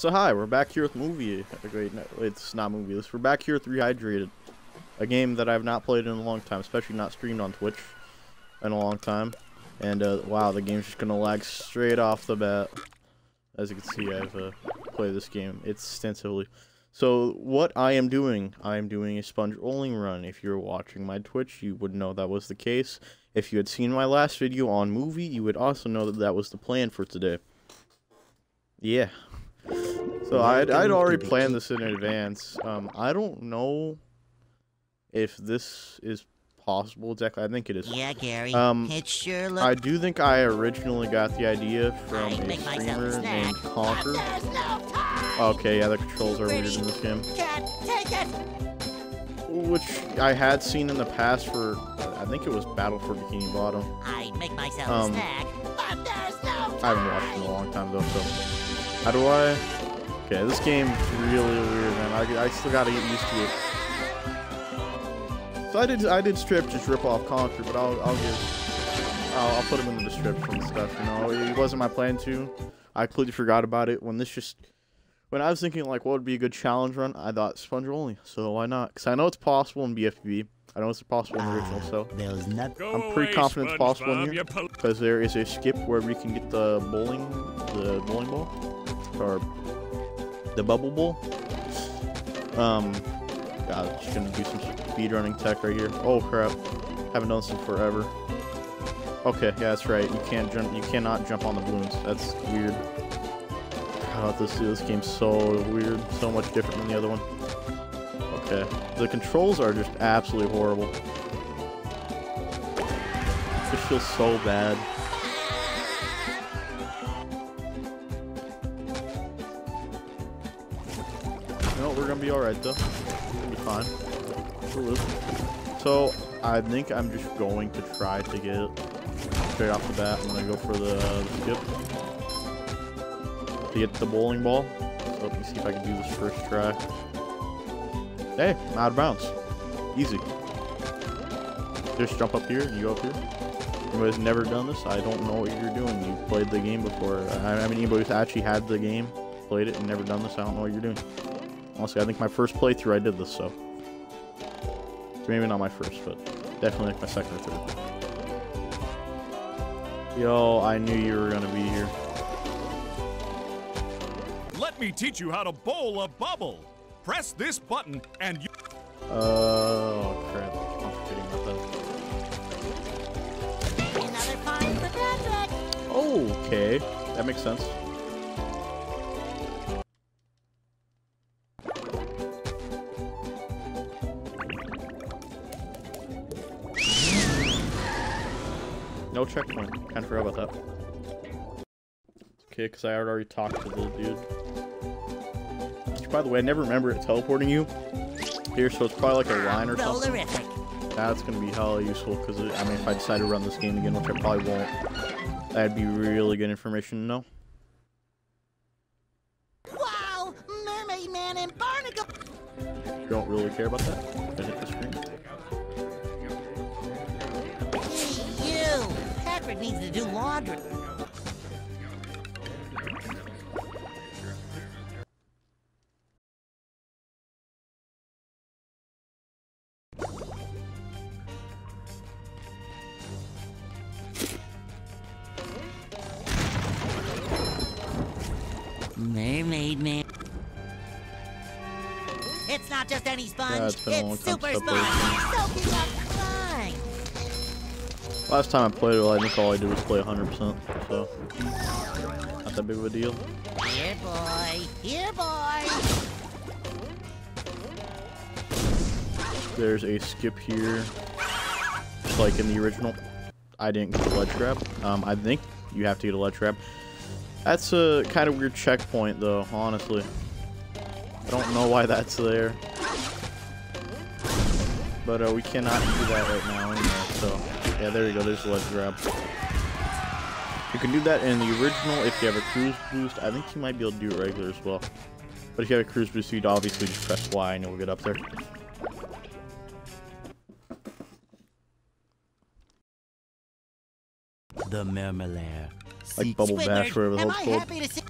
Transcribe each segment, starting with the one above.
So hi, we're back here with movie. Wait, no, it's not movie. This we're back here with Rehydrated, a game that I've not played in a long time, especially not streamed on Twitch in a long time. And uh, wow, the game's just gonna lag straight off the bat. As you can see, I've uh, played this game extensively. So what I am doing, I am doing a sponge rolling run. If you're watching my Twitch, you would know that was the case. If you had seen my last video on movie, you would also know that that was the plan for today. Yeah. So I'd, I'd already planned this in advance. Um, I don't know if this is possible exactly. I think it is. Yeah, Gary. Um, it sure looks. I do think I originally got the idea from a make myself a streamer snack, named Conker. no. Okay, yeah, the controls are weird in this game. Can't take it. Which I had seen in the past for, I think it was Battle for Bikini Bottom. I'd make myself Um, a snack, but there's no time. I haven't watched in a long time though, so. How do I? Okay, this game's really weird, man. I, I still gotta get used to it. So I did, I did strip, just rip off Conker, but I'll, I'll give, I'll, I'll put him in the description and stuff, you know. It wasn't my plan to. I completely forgot about it when this just, when I was thinking like what would be a good challenge run, I thought sponge only, so why not? Because I know it's possible in BFB. I know it's possible in the original, ah, so. There's nothing. I'm pretty away, confident it's possible in here. because there is a skip where we can get the bowling, the bowling ball, or the bubble bowl. Um, God, just gonna do some speed running tech right here. Oh crap, haven't done this in forever. Okay, yeah, that's right. You can't jump. You cannot jump on the balloons. That's weird. God, this this game's so weird. So much different than the other one. Okay, the controls are just absolutely horrible. This feels so bad. Gonna be alright though. We'll be fine. We'll. So, I think I'm just going to try to get straight off the bat. I'm gonna go for the, the skip. To get the bowling ball. So let me see if I can do this first try. Hey, out of bounds. Easy. Just jump up here you go up here. Anybody's never done this, I don't know what you're doing. You played the game before. I, mean, anybody who's actually had the game, played it, and never done this, I don't know what you're doing. Honestly, I think my first playthrough I did this, so. so maybe not my first, but definitely like my second or third. Yo, I knew you were gonna be here. Let me teach you how to bowl a bubble. Press this button and you. Oh crap! I'm forgetting about that. Another fine for Patrick. Okay, that makes sense. Checkpoint. Kind of forgot about that. Okay, because I already talked to the dude. Which, by the way, I never remember it teleporting you here, so it's probably like a line or something. That's gonna be hella useful because I mean, if I decide to run this game again, which I probably won't, that'd be really good information to know. Wow! Mermaid Man and Barnacle. Don't really care about that. Patrick needs to do laundry. Mermaid Man. It's not just any sponge. It's been a long it's super sponge. Soaking up. Last time I played it, I think all I did was play 100%, so not that big of a deal. Here, boy. Here, boy. There's a skip here, just like in the original. I didn't get the ledge grab. Um, I think you have to get a ledge grab. That's a kind of weird checkpoint, though. Honestly, I don't know why that's there, but uh, we cannot do that right now anyway. So yeah, there you go. There's the ledge grab. You can do that in the original if you have a cruise boost. I think you might be able to do it regular as well. But if you have a cruise boost, you'd obviously just press Y and it will get up there. The Mermalair. Like Bubble Bash, whatever the hell's called. to?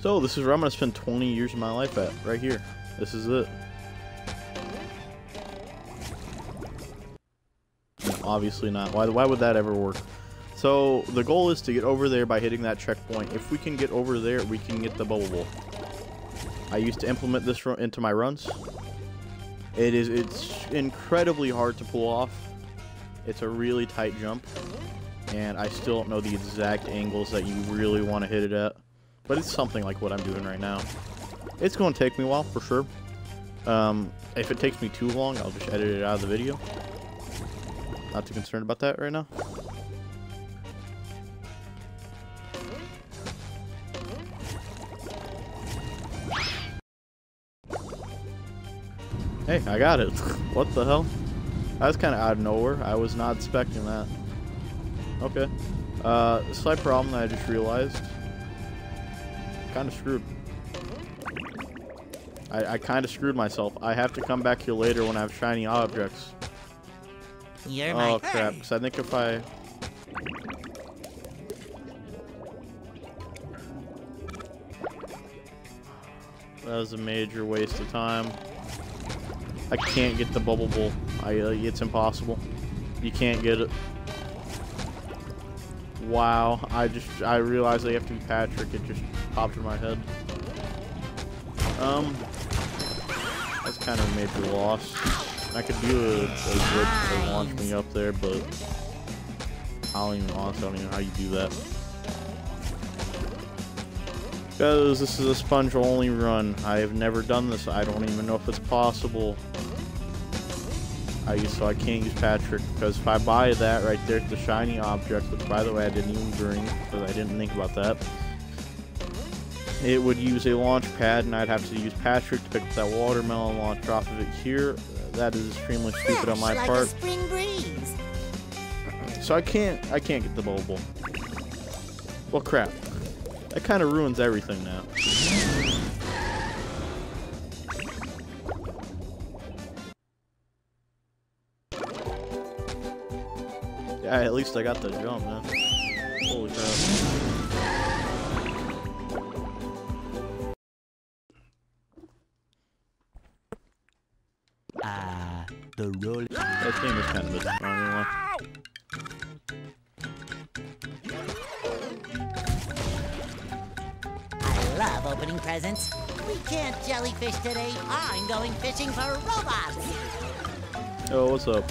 So this is where I'm gonna spend 20 years of my life at, right here. This is it. Obviously not. Why, why would that ever work? So the goal is to get over there by hitting that checkpoint. If we can get over there, we can get the bubble bowl. I used to implement this into my runs. It is it's incredibly hard to pull off. It's a really tight jump, and I still don't know the exact angles that you really want to hit it at. But it's something like what I'm doing right now. It's going to take me a while for sure. Um, if it takes me too long, I'll just edit it out of the video. Not too concerned about that right now. Hey, I got it. what the hell? That was kind of out of nowhere. I was not expecting that. Okay. Uh, slight problem that I just realized. Kind of screwed. I, I kind of screwed myself. I have to come back here later when I have shiny objects. You're my Oh crap! Because I think if I that was a major waste of time. I can't get the bubble bowl. I uh, it's impossible. You can't get it. Wow! I just I realized I have to be Patrick. It just popped in my head. Um, that's kind of a major loss. I could do a, a to launch me up there, but I don't even honestly I don't even know how you do that. Because this is a sponge only run. I have never done this. I don't even know if it's possible. I so I can't use Patrick because if I buy that right there, the shiny object, which by the way I didn't even bring because I didn't think about that. It would use a launch pad, and I'd have to use Patrick to pick up that watermelon launch off of it here. That is extremely stupid on my like part. a spring breeze. So I can't I can't get the mobile. Well crap. That kind of ruins everything now. Yeah, at least I got the jump, man. Holy crap. That game kind of a strong one. I love opening presents. We can't jellyfish today. I'm going fishing for robots. Oh, what's up?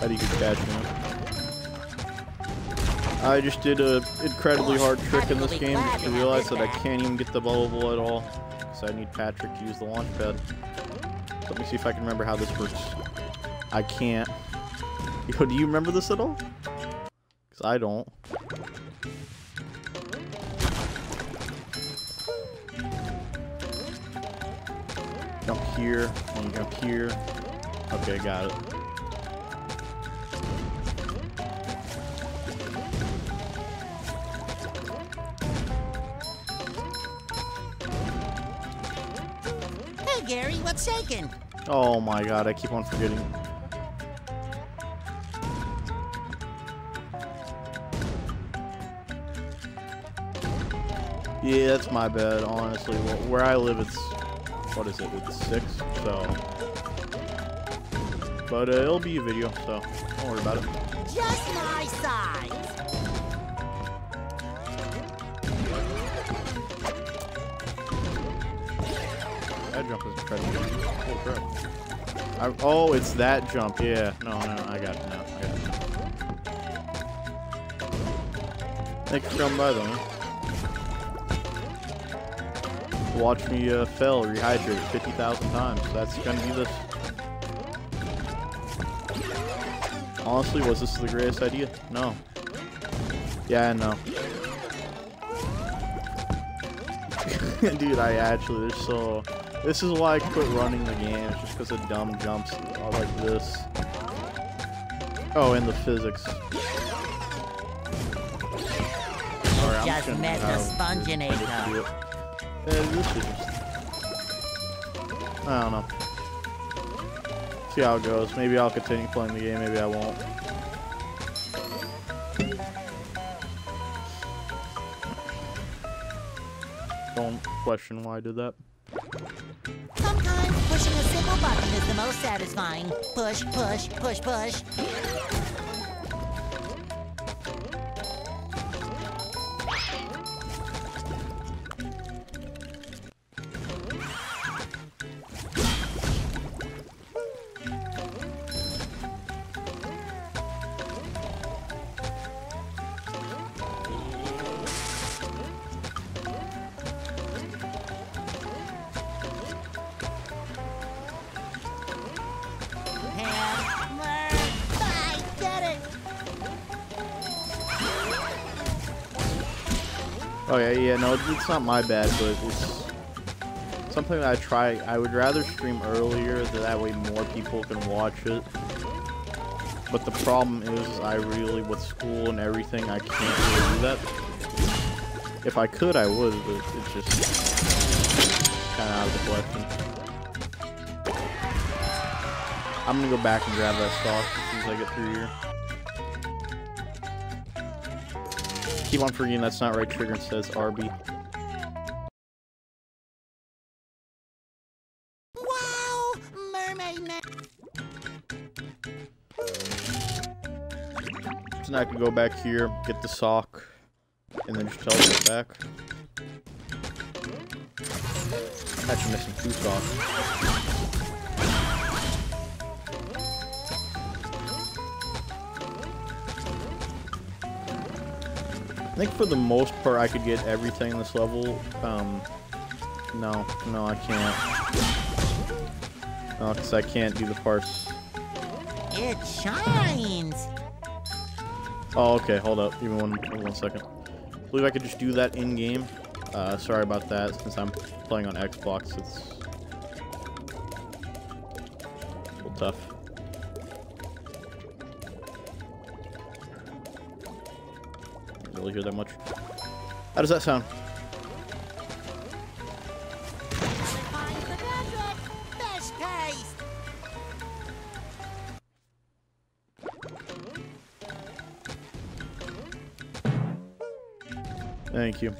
How do you get catch me? I just did a incredibly hard trick in this game just to realize that I can't even get the bubble at all. So I need Patrick to use the launch pad. Let me see if I can remember how this works. I can't. Yo, do you remember this at all? Because I don't. Jump here, and jump here. Okay, got it. Gary, what's shaking? Oh my god, I keep on forgetting. Yeah, that's my bad, honestly. Wh- Where I live, it's... What is it? It's 6, so... But uh, it'll be a video, so don't worry about it. Just my size. That jump is incredible. Holy crap. I, oh, it's that jump. Yeah. No, no, I got it now. I got it now. Thanks for coming by, though. Watch me uh, fail, rehydrate 50,000 times. That's gonna be this. Honestly, was this the greatest idea? No. Yeah, I know. Dude, I actually, there's so... This is why I quit running the game, just because of dumb jumps like this. Oh, and the physics. Just gonna, met the Sponginator. Just... I don't know. See how it goes. Maybe I'll continue playing the game, maybe I won't. Don't question why I did that. Sometimes pushing a simple button is the most satisfying. Push, push, push, push. Oh yeah, yeah, no, it's not my bad, but it's something that I try. I would rather stream earlier, that way more people can watch it. But the problem is, I really, with school and everything, I can't really do that. If I could, I would, but it's just kind of out of the question. I'm gonna go back and grab that stock as soon as I get through here. Keep on forgetting that's not right trigger says RB. Wow! Mermaid! So now I can go back here, get the sock, and then just teleport back. I Actually missing two socks. I think for the most part I could get everything in this level. Um, no, no I can't. No, because I can't do the parts. It shines! Oh, okay, hold up. Give me one, one second. I believe I could just do that in-game. Uh, sorry about that, since I'm playing on Xbox, it's... a little tough. Really hear that much. How does that sound? Thank you.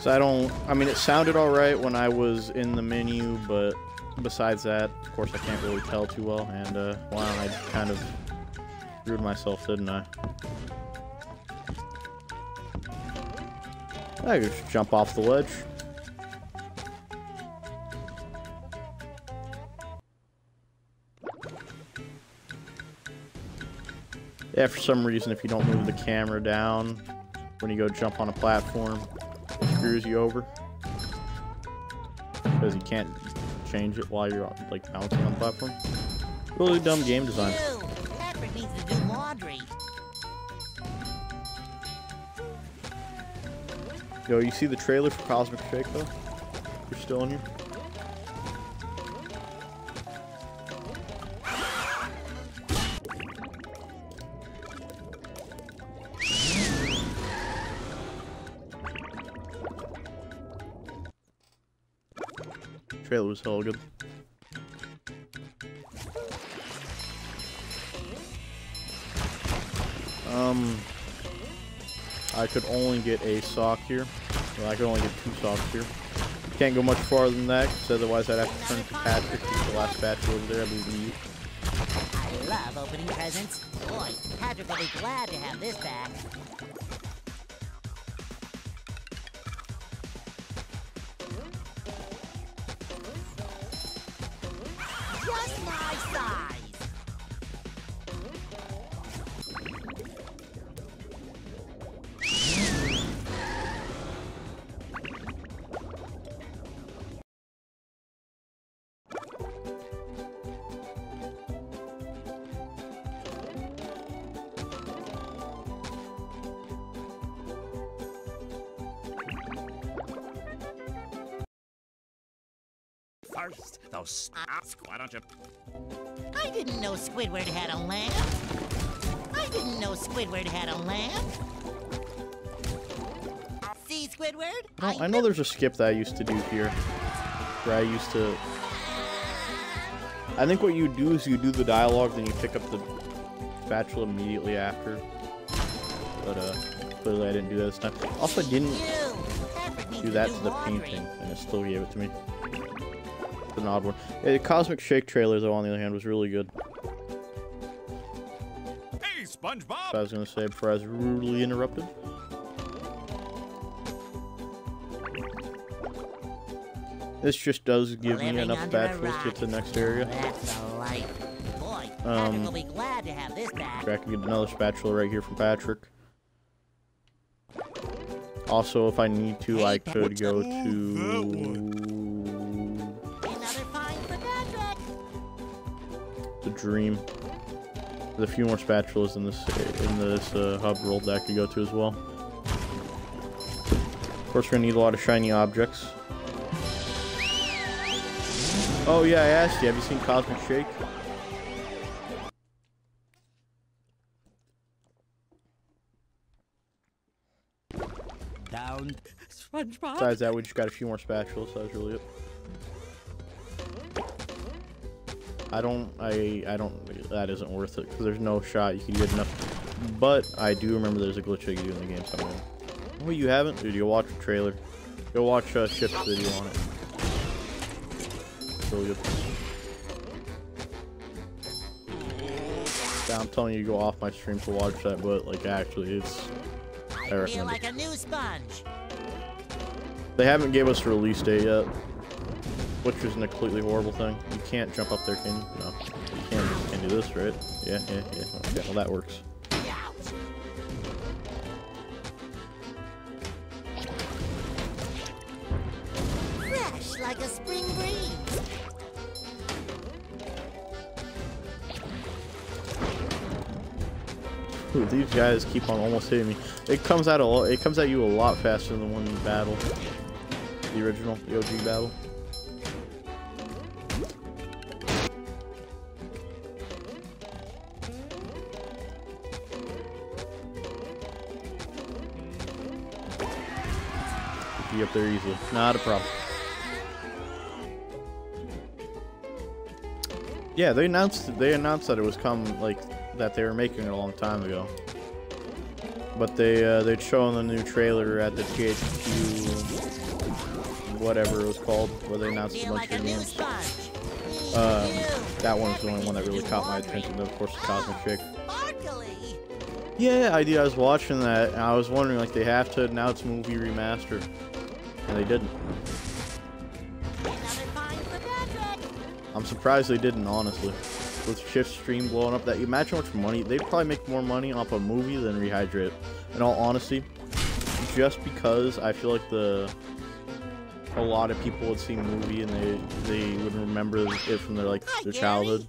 So I don't... I mean, it sounded alright when I was in the menu, but besides that, of course, I can't really tell too well. And, uh, wow, I kind of screwed myself, didn't I? I just jump off the ledge. Yeah, for some reason, if you don't move the camera down when you go jump on a platform, it screws you over. Because you can't change it while you're like bouncing on the platform. Really dumb game design. Yo, you see the trailer for Cosmic Shake though? You're still in here? Trailer was hella good. Um, I could only get a sock here. Well, I could only get two socks here. Can't go much farther than that, because otherwise I'd have to turn to Patrick, who's the last batch over there, I believe. I love opening presents. Boy, Patrick will be glad to have this back. First, those ask. Why don't you? I didn't know Squidward had a lamp. I didn't know Squidward had a lamp. See, Squidward? Oh, I know there's a skip that I used to do here. Where I used to... I think what you do is you do the dialogue, then you pick up the spatula immediately after. But, uh, clearly I didn't do that this time. Also, I didn't... You! Patrick needs do that to the painting, and it still gave it to me. It's an odd one. Yeah, the Cosmic Shake trailer, though, on the other hand, was really good. Hey, SpongeBob! I was gonna say before I was rudely interrupted. This just does give me enough under a spatulas to get to the next area. That's the life. Boy, Um, will be glad to have this back. I can get another spatula right here from Patrick. Also, if I need to, I could go to Dream. There's a few more spatulas in this in this uh, hub world that I could go to as well. Of course, we're gonna need a lot of shiny objects. Oh yeah, I asked you. Have you seen Cosmic Shake? Down. SpongeBob. Besides that, we just got a few more spatulas. That was really it. I don't, I, I don't, that isn't worth it, because there's no shot you can get enough. But, I do remember there's a glitch you can do in the game somewhere. Oh, you haven't? Dude, go watch the trailer. Go watch uh, Chip's video on it. It's really good. Yeah, I'm telling you to go off my stream to watch that, but, like, actually, it's, I I recommend like a new sponge. They haven't gave us a release date yet, which is a completely horrible thing. You can't jump up there, can you? No. You can, you can do this, right? Yeah, yeah, yeah. Okay, well that works. Fresh like a spring breeze. Ooh, these guys keep on almost hitting me. It comes out a lot. It comes at you a lot faster than the one in battle. The original, the OG battle. Be up there easily. Not a problem. Yeah, they announced they announced that it was come like that they were making it a long time ago. But they uh, they'd shown the new trailer at the THQ whatever it was called, where they announced a bunch of new games. Um, that one was the only one that really caught my attention. Of course, the Cosmic. Sparkly. Yeah, idea. I was watching that, and I was wondering like they have to announce movie remaster, and they didn't. I'm surprised they didn't, honestly. With Shift Stream blowing up, that you imagine how much money they'd probably make more money off a movie than Rehydrate. In all honesty, just because I feel like the a lot of people would see movie and they they would remember it from their like their childhood.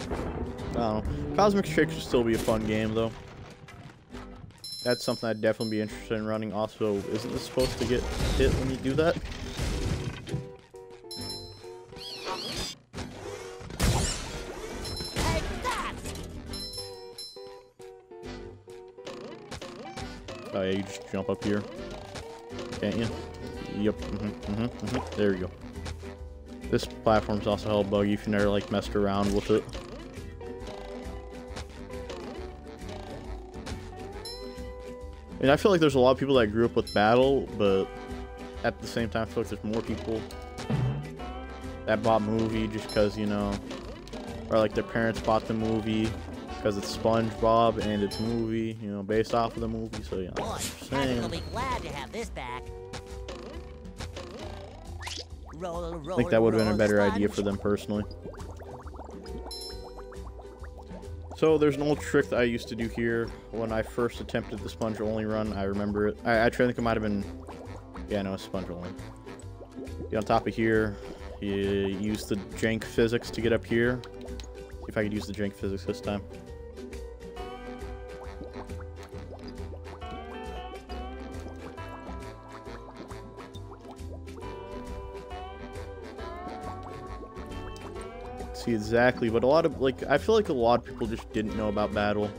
I don't know. Cosmic Shake should still be a fun game though. That's something I'd definitely be interested in running. Also, isn't this supposed to get hit when you do that? Oh yeah, you just jump up here. Can't you? Yep. hmm hmm hmm There you go. This platform's also hell buggy if you never like messed around with it. And I feel like there's a lot of people that grew up with Battle, but at the same time, I feel like there's more people that bought movie just because, you know, or like their parents bought the movie because it's SpongeBob and it's movie, you know, based off of the movie. So, yeah, Boy, I'm just Patrick will be glad to have this back. Roll, roll, I think that would have been a better idea for them personally. So there's an old trick that I used to do here when I first attempted the sponge only run. I remember it. I, I think it might have been, yeah, no, sponge only. Get on top of here. You use the jank physics to get up here. See if I could use the jank physics this time. See exactly, but a lot of like I feel like a lot of people just didn't know about battle.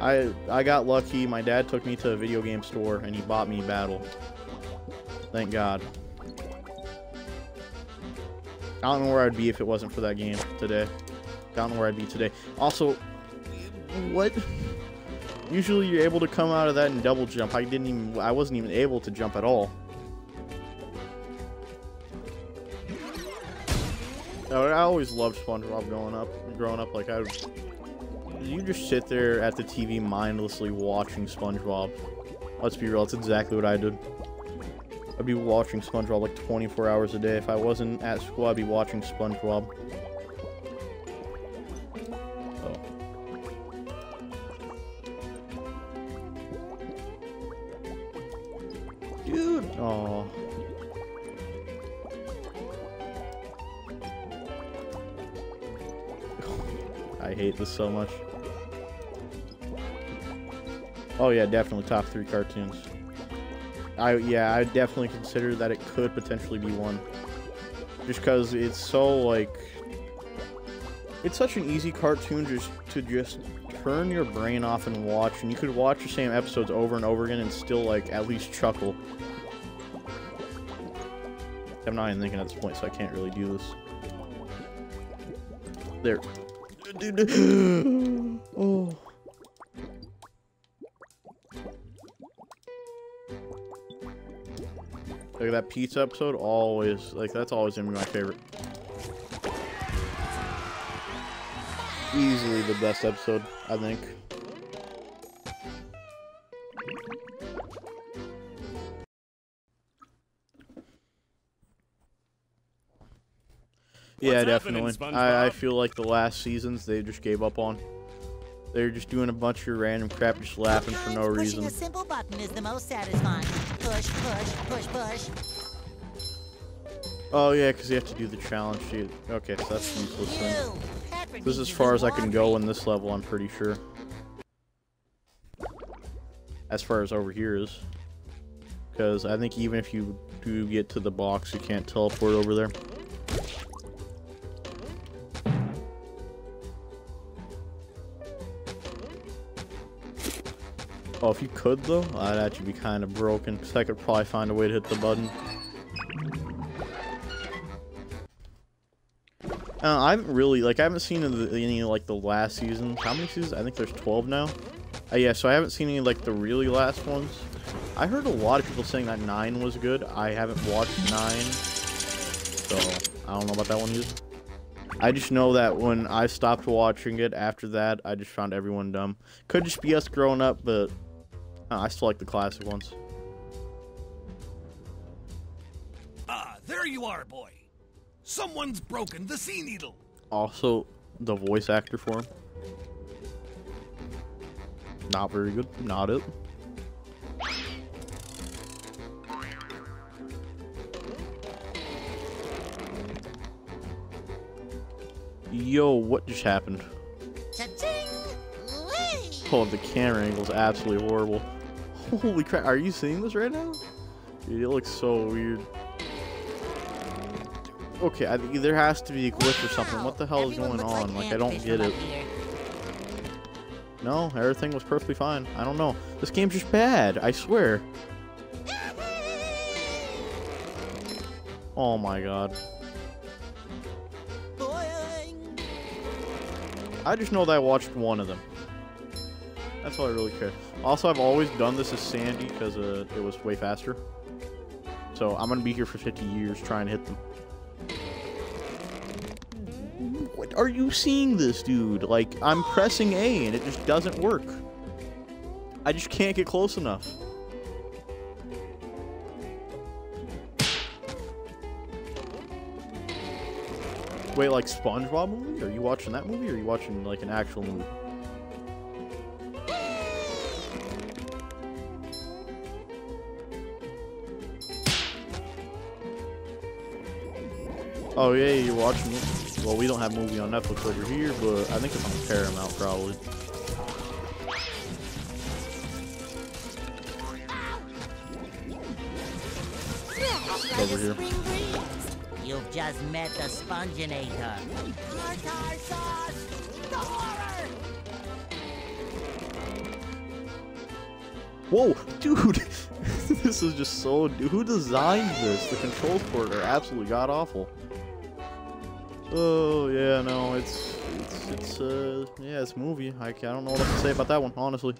I I got lucky. My dad took me to a video game store and he bought me battle. Thank God. I don't know where I'd be if it wasn't for that game today. I don't know where I'd be today. Also, what? Usually you're able to come out of that and double jump. I didn't even, I wasn't even able to jump at all. I always loved SpongeBob growing up. Growing up, like I, you just sit there at the TV mindlessly watching SpongeBob. Let's be real, that's exactly what I did. I'd be watching SpongeBob like 24 hours a day. If I wasn't at school, I'd be watching SpongeBob. This so much. Oh yeah, definitely top three cartoons. I yeah, I definitely consider that it could potentially be one. Just because it's so like, it's such an easy cartoon just to just turn your brain off and watch, and you could watch the same episodes over and over again and still like at least chuckle. I'm not even thinking at this point, so I can't really do this. There. oh. Like that pizza episode, always like that's always gonna be my favorite. Easily the best episode, I think. Yeah, definitely. I, I feel like the last seasons they just gave up on. They're just doing a bunch of random crap, just laughing for no Sometimes reason. Pushing a simple button is the most satisfying. Push, push, push, push. Oh yeah, because you have to do the challenge. Dude. Okay, so that's useless then. Ew, This is as far as I can go in this level, I'm pretty sure. As far as over here is. Because I think even if you do get to the box, you can't teleport over there. Oh, if you could though, I'd actually be kind of broken, because I could probably find a way to hit the button. Uh, I haven't really like I haven't seen any like the last season. How many seasons? I think there's 12 now. Uh, yeah, so I haven't seen any like the really last ones. I heard a lot of people saying that nine was good. I haven't watched nine, so I don't know about that one either. I just know that when I stopped watching it after that, I just found everyone dumb. Could just be us growing up, but uh, I still like the classic ones. Ah, there you are, boy. Someone's broken the sea needle. Also, the voice actor for him. Not very good. Not it. Yo, what just happened? Cha-ching! Oh, the camera angle is absolutely horrible. Holy crap, are you seeing this right now? Dude, it looks so weird. Okay, I think there has to be a glitch or something. What the hell is going on? Like, I don't get it. No, everything was perfectly fine. I don't know. This game's just bad, I swear. Oh my god. I just know that I watched one of them. That's all I really care. Also, I've always done this as Sandy because uh, it was way faster. So I'm gonna be here for 50 years trying to hit them. What are you seeing this, dude? Like, I'm pressing A and it just doesn't work. I just can't get close enough. Wait, like SpongeBob movie? Are you watching that movie or are you watching like an actual movie? Oh yeah, you're watching it. Well, we don't have movie on Netflix over here, but I think it's on Paramount probably. Over here. You've just met the Sponginator. Tartar sauce! The horror! Whoa, dude! this is just so. Who designed this? The control port are absolutely god awful. Oh yeah, no, it's it's it's uh yeah, it's a movie. I, I don't know what else to say about that one, honestly.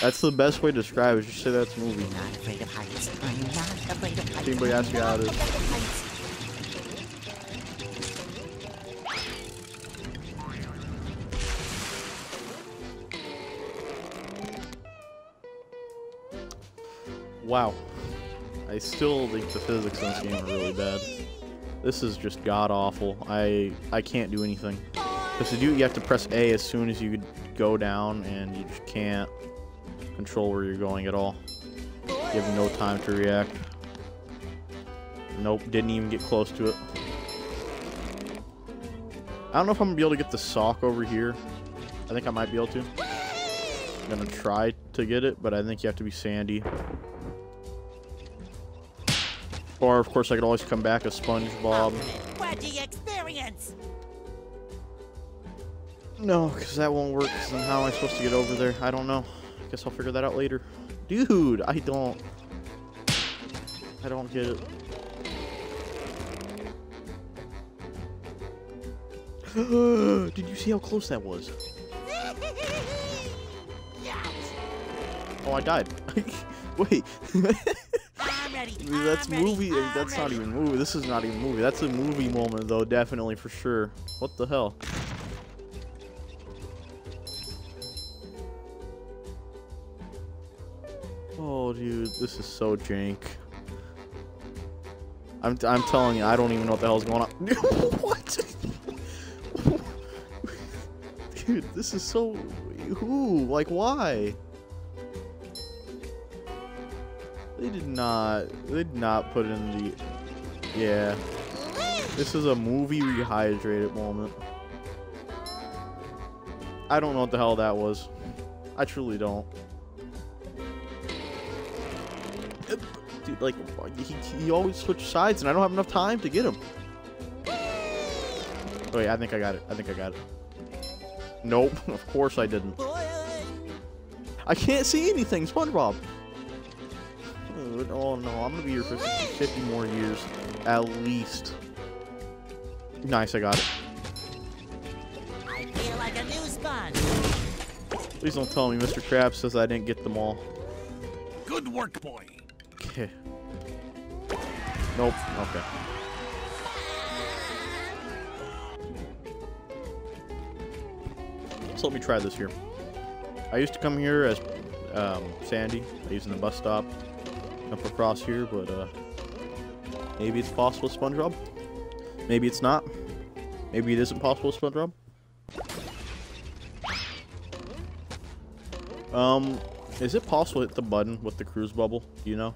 That's the best way to describe it. Just say that's a movie. Not afraid of heights. I'm not afraid of heights. Anybody ask you how it is? afraid of heights. Wow. I still think the physics in this game are really bad. This is just god awful. I I can't do anything. Because to do it, you have to press A as soon as you go down, and you just can't control where you're going at all. You have no time to react. Nope, didn't even get close to it. I don't know if I'm gonna be able to get the sock over here. I think I might be able to. I'm gonna try to get it, but I think you have to be Sandy. Or, of course, I could always come back as SpongeBob. Wedgie experience. No, because that won't work. then how am I supposed to get over there? I don't know. Guess I'll figure that out later. Dude, I don't. I don't get it. Did you see how close that was? Oh, I died. Wait. I'm ready. that's I'm ready, movie. Eh, I'm that's not ready. even movie. This is not even movie. That's a movie moment, though. Definitely for sure. What the hell? Oh, dude, this is so jank. I'm, I'm telling you, I don't even know what the hell's going on. what? dude, this is so. Who? Like, why? They did not. They did not put in the. Yeah. This is a movie rehydrated moment. I don't know what the hell that was. I truly don't. Dude, like, he, he always switches sides, and I don't have enough time to get him. Oh, Wait, I think I got it. I think I got it. Nope, of course I didn't. I can't see anything, SpongeBob. Oh, Oh no, I'm gonna be here for 50, 50 more years, at least. Nice, I got it. I feel like a new sponge. Please don't tell me Mr. Krabs says I didn't get them all. Good work, boy. Okay. Nope. Okay. So let me try this here. I used to come here as um, Sandy, using the bus stop up across here, but uh, maybe it's possible SpongeBob. Maybe it's not. Maybe it isn't possible SpongeBob. Um, is it possible to hit the button with the cruise bubble? Do you know?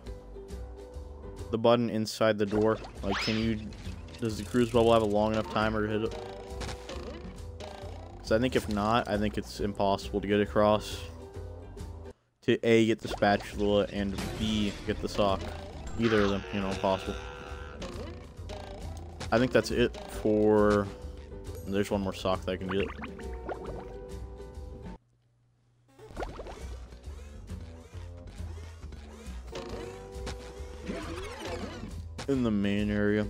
The button inside the door. Like, can you... Does the cruise bubble have a long enough timer to hit it? Because I think if not, I think it's impossible to get across. To A, get the spatula, and B, get the sock. Either of them, you know, possible. I think that's it for... There's one more sock that I can get. In the main area.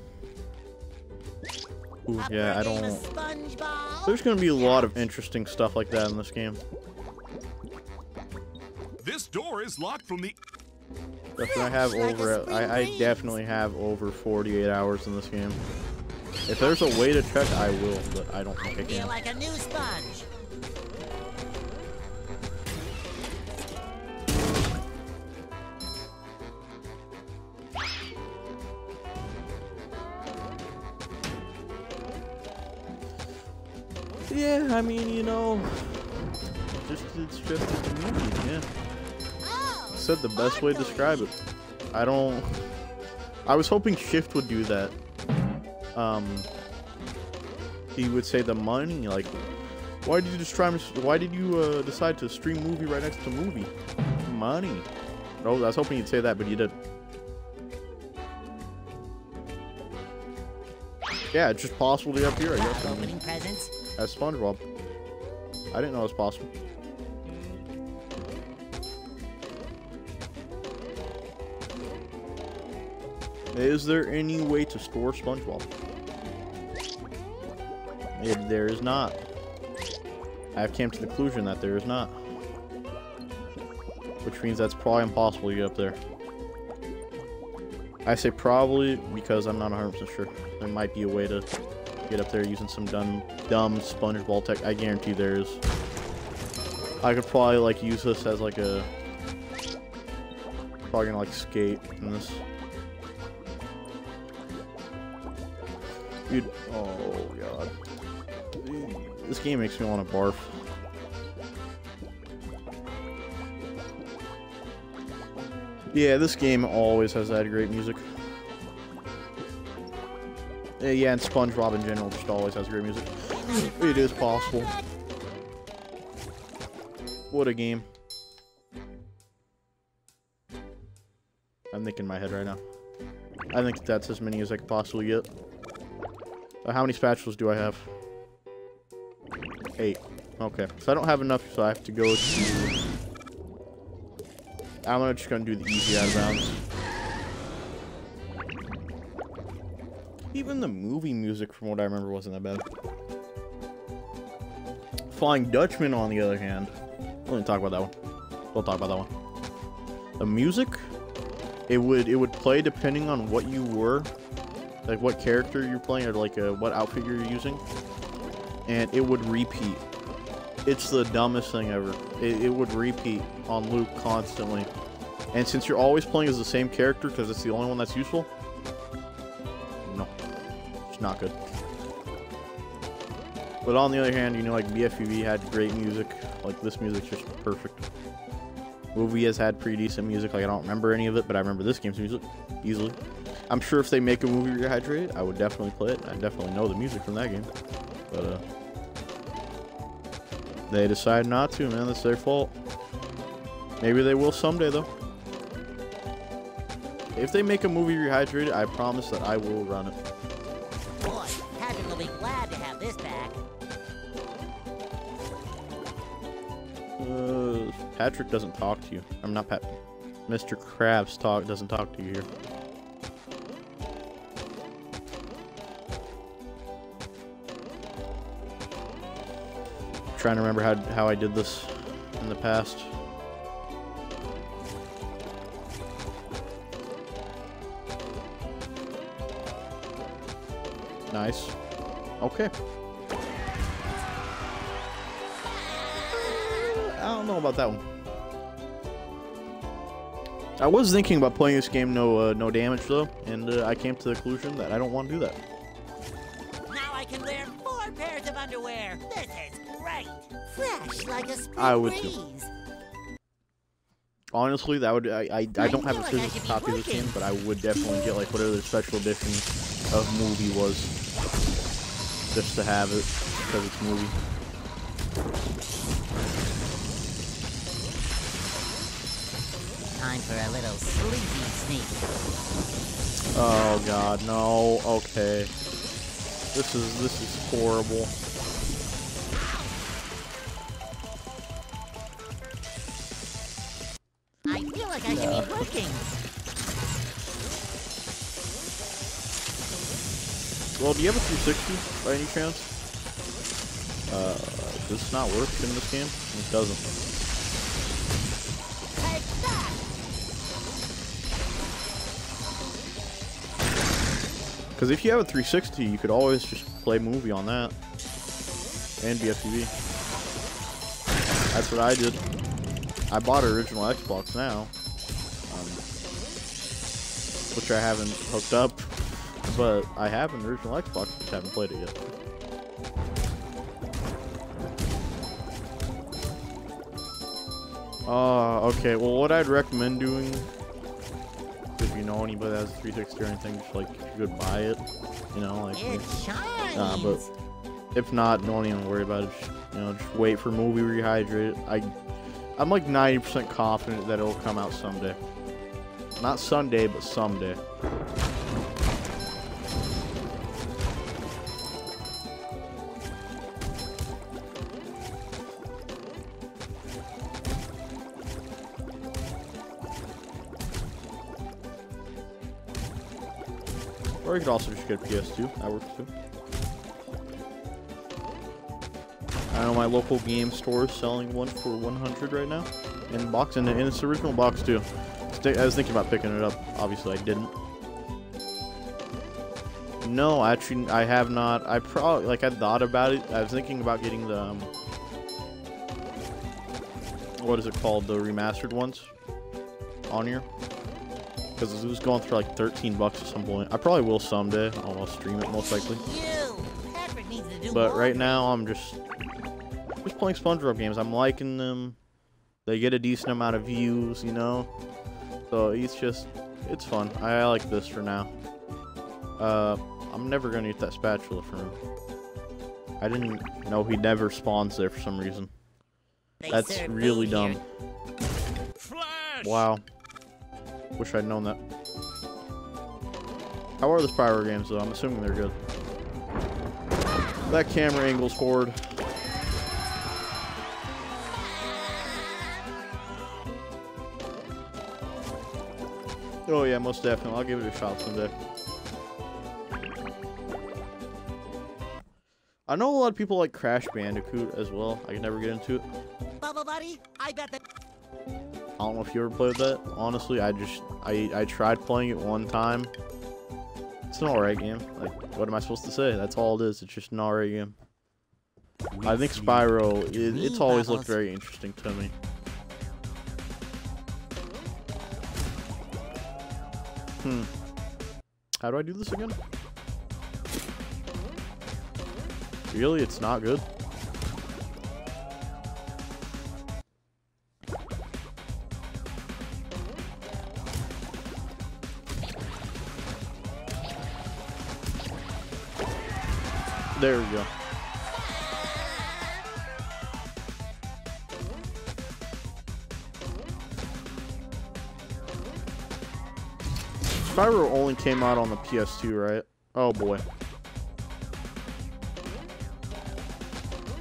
Ooh, yeah, I Upper game of don't... There's gonna be a lot of interesting stuff like that in this game. This door is locked from the. Definitely I have over. I, I definitely have over 48 hours in this game. If there's a way to check, I will, but I don't think I I feel can. like a new sponge. Yeah, I mean, you know, said the best way to describe it. I don't. I was hoping Shift would do that. Um, he would say the money, like, why did you just try? Why did you uh, decide to stream movie right next to movie? Money. No, I was hoping he'd say that, but he didn't. Yeah, it's just possible to get up here, I guess. I mean, Opening presents. as SpongeBob. I didn't know it was possible. Is there any way to store SpongeBob? It, there is not. I've came to the conclusion that there is not. which means that's probably impossible to get up there. I say probably because I'm not 100% sure. There might be a way to get up there using some dumb, dumb sponge ball tech. I guarantee there is. I could probably like use this as like a probably gonna like skate in this. Dude, oh god. This game makes me want to barf. Yeah, this game always has that great music. Yeah, and SpongeBob in general just always has great music. It is possible. What a game. I'm thinking in my head right now. I think that's as many as I could possibly get. Uh, how many spatulas do I have? Eight. Okay. So I don't have enough, so I have to go to... I'm just gonna do the easy out of bounds. Even the movie music, from what I remember, wasn't that bad. Flying Dutchman, on the other hand. We'll talk about that one. We'll talk about that one. The music, it would it would play depending on what you were, like what character you're playing or like uh, what outfit you're using, and it would repeat. It's the dumbest thing ever. It, it would repeat on loop constantly. And since you're always playing as the same character because it's the only one that's useful, no, it's not good. But on the other hand, you know, like BFBB had great music. Like this music's just perfect. Movie has had pretty decent music. Like I don't remember any of it, but I remember this game's music easily. I'm sure if they make a movie rehydrated, I would definitely play it. I definitely know the music from that game. But uh, they decide not to, man. That's their fault. Maybe they will someday, though. If they make a movie rehydrated, I promise that I will run it. Boy, Patrick will be glad to have this back. Uh, Patrick doesn't talk to you. I'm not Pat. Mr. Krabs talk doesn't talk to you here. Trying to remember how how I did this in the past. Nice. Okay. I don't know about that one. I was thinking about playing this game no uh, no damage though, and uh, I came to the conclusion that I don't want to do that. I would too. Honestly, that would I I, I don't have a feel like physical copy of this game, but I would definitely get like whatever the special edition of movie was, just to have it because it's movie. Time for a little sleepy sneak. Oh god, no. Okay. This is this is horrible. Do you have a 360 by any chance? Uh, does this not work in this game? It doesn't. Because if you have a 360, you could always just play movie on that. And BFBB. That's what I did. I bought an original Xbox now. Um, which I haven't hooked up. But I have an original Xbox, just haven't played it yet. Uh, okay, well what I'd recommend doing if you know anybody that has a 360 or anything, just like you could buy it. You know, like. Nah, but if not, don't even worry about it. Just, you know, just wait for movie rehydrate. I, I'm like 90% confident that it'll come out someday. Not Sunday, but someday. Or you could also just get a PS2. That works too. I know my local game store is selling one for 100 right now. in box and in its original box too. I was thinking about picking it up. Obviously, I didn't. No, actually, I have not. I probably like I thought about it. I was thinking about getting the um, what is it called? The remastered ones on here because it was going for like 13 bucks at some point. I probably will someday. I'll, I'll stream it most likely. You! Patrick needs to do But right now, I'm just just playing SpongeBob games. I'm liking them. They get a decent amount of views, you know. So it's just it's fun. I like this for now. Uh, I'm never gonna get that spatula from him. I didn't know he never spawns there for some reason. They That's really dumb. Flash! Wow. Wish I'd known that. How are the Spyro games though? I'm assuming they're good. That camera angle's forward. Oh yeah, most definitely. I'll give it a shot someday. I know a lot of people like Crash Bandicoot as well. I can never get into it. Bubble Buddy, I bet that I don't know if you ever played that. Honestly, I just I I tried playing it one time. It's an alright game. Like, what am I supposed to say? That's all it is. It's just an alright game. I think Spyro. It, it's always looked very interesting to me. Hmm. How do I do this again? Really? It's not good? There we go. Spyro only came out on the PS2, right? Oh boy.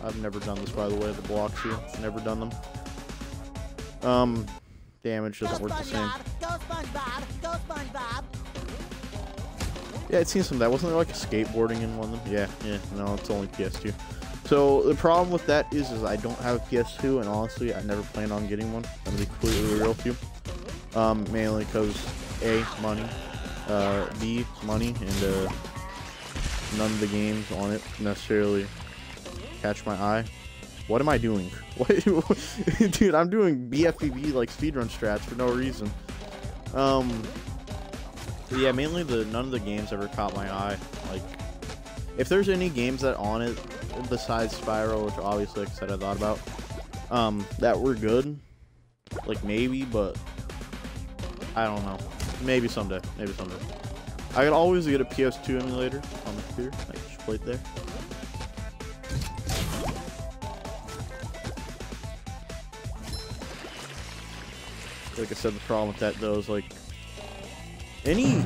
I've never done this, by the way. The blocks here, never done them. Um, damage doesn't work the same. Yeah, it seems some of that. Wasn't there like a skateboarding in one of them? Yeah, yeah. No, it's only PS2. So the problem with that is, is I don't have a PS2, and honestly, I never plan on getting one. I'm gonna be completely real with you. Um, mainly because a money, uh, b money, and uh, none of the games on it necessarily catch my eye. What am I doing? What, dude? I'm doing BFBB like speedrun strats for no reason. Um, yeah, mainly the none of the games ever caught my eye. Like, if there's any games that on it besides Spyro, which obviously, like I said, I thought about, um, that were good, like maybe, but I don't know. Maybe someday. Maybe someday. I could always get a PS2 emulator on the computer. I just play it there. Like I said, the problem with that though is like any.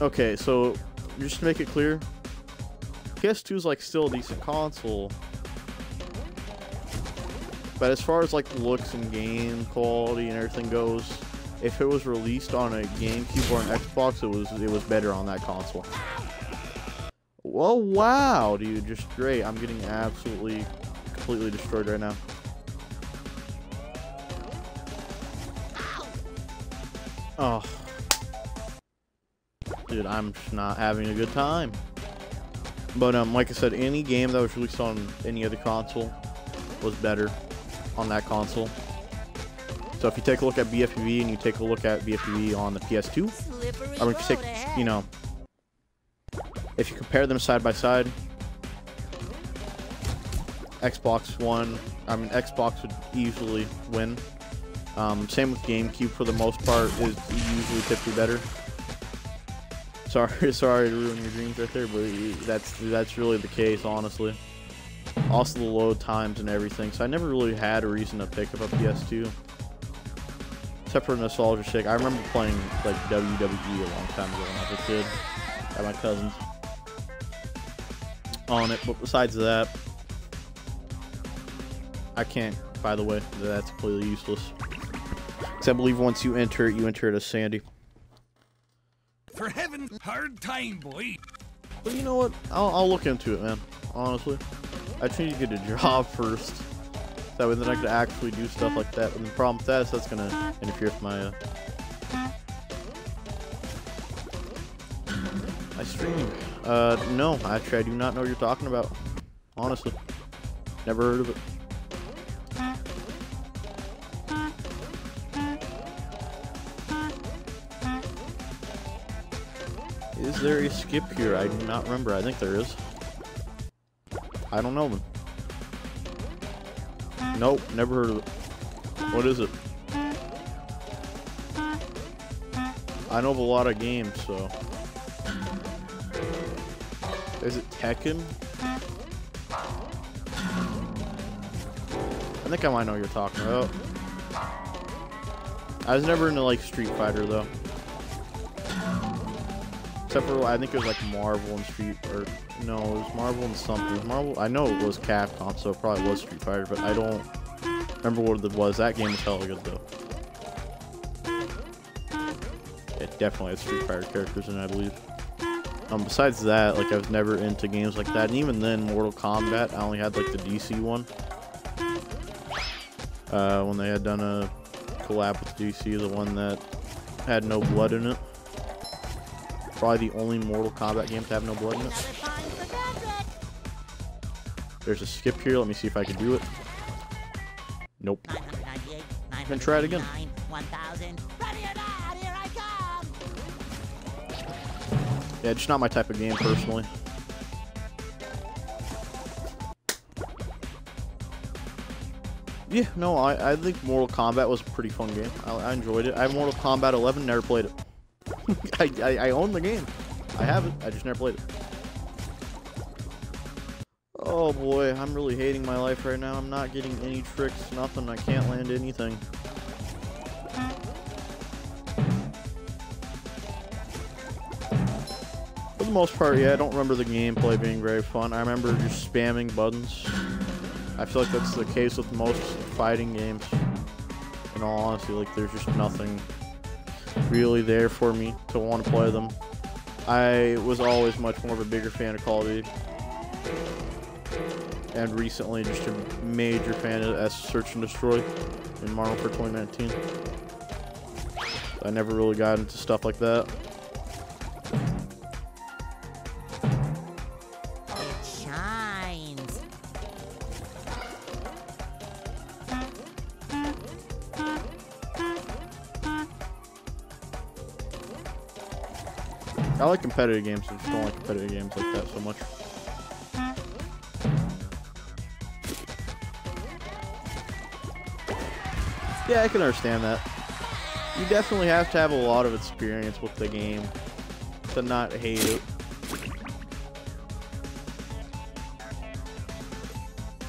Okay, so just to make it clear, PS2 is like still a decent console. But as far as like looks and game quality and everything goes, if it was released on a GameCube or an Xbox, it was it was better on that console. Well, wow, dude, just great. I'm getting absolutely, completely destroyed right now. Oh. Dude, I'm not having a good time. But um, like I said, any game that was released on any other console was better on that console. So if you take a look at BFB and you take a look at BFB on the PS2, Slippery I mean, if you take, you know, if you compare them side by side, Xbox One, I mean, Xbox would easily win. Um, same with GameCube for the most part is usually typically better. Sorry, sorry to ruin your dreams right there, but that's that's really the case, honestly. Also the load times and everything, so I never really had a reason to pick up a PS2. Except for Nostalgia sake. I remember playing like WWE a long time ago when I was a kid at my cousin's on it, but besides that, I can't, by the way, that's completely useless. Because I believe once you enter it, you enter it as Sandy. For heaven, hard time, boy. But you know what? I'll, I'll look into it, man. Honestly. I just need to get a job first. That way then I could actually do stuff like that. And the problem with that is that's gonna interfere with my, uh... My streaming. Uh, no. Actually, I do not know what you're talking about. Honestly. Never heard of it. Is there a skip here? I do not remember. I think there is. I don't know. Nope, never heard of it. What is it? I know of a lot of games, so. Is it Tekken? I think I might know what you're talking about. I was never into like Street Fighter though. Except for I think it was like Marvel and Street or no, it was Marvel and something. Marvel I know it was Capcom, so it probably was Street Fighter, but I don't remember what it was. That game was hella good though. It definitely had Street Fighter characters in it, I believe. Um, besides that, like I was never into games like that, and even then, Mortal Kombat, I only had like the DC one. Uh, when they had done a collab with DC, the one that had no blood in it. Probably the only Mortal Kombat game to have no blood in it. There's a skip here. Let me see if I can do it. Nope. 998, Then try it again. 999, 1000. Ready or not, here I come! Yeah, it's not my type of game personally. Yeah, no, I, I think Mortal Kombat was a pretty fun game. I, I enjoyed it. I have Mortal Kombat 11, never played it. I, I, I own the game. I have it, I just never played it. Oh boy, I'm really hating my life right now. I'm not getting any tricks, nothing. I can't land anything. For the most part, yeah, I don't remember the gameplay being very fun. I remember just spamming buttons. I feel like that's the case with most fighting games. In all honesty, like there's just nothing really there for me to want to play them. I was always much more of a bigger fan of Call of Duty. And recently, just a major fan of S Search and Destroy in Modern Warfare 2019. I never really got into stuff like that. I like competitive games, I just don't like competitive games like that so much. Yeah, I can understand that. You definitely have to have a lot of experience with the game to not hate it.